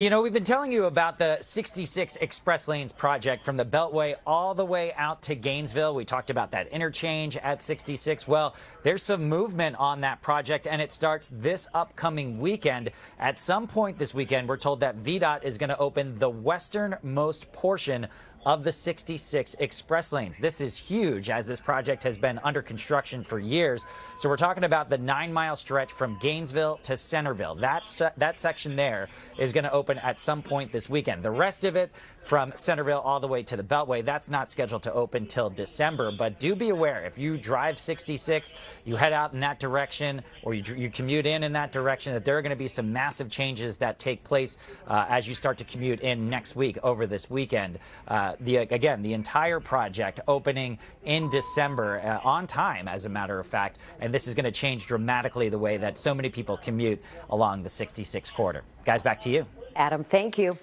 You know, we've been telling you about the 66 Express Lanes project from the Beltway all the way out to Gainesville. We talked about that interchange at 66. Well, there's some movement on that project, and it starts this upcoming weekend. At some point this weekend, we're told that VDOT is going to open the westernmost portion of the 66 express lanes. This is huge as this project has been under construction for years. So we're talking about the nine mile stretch from Gainesville to Centreville. That, se that section there is going to open at some point this weekend. The rest of it from Centreville all the way to the Beltway, that's not scheduled to open till December. But do be aware if you drive 66, you head out in that direction or you, you commute in in that direction, that there are going to be some massive changes that take place uh, as you start to commute in next week over this weekend. Uh, the again, the entire project opening in December uh, on time, as a matter of fact, and this is going to change dramatically the way that so many people commute along the 66 corridor. Guys, back to you. Adam, thank you.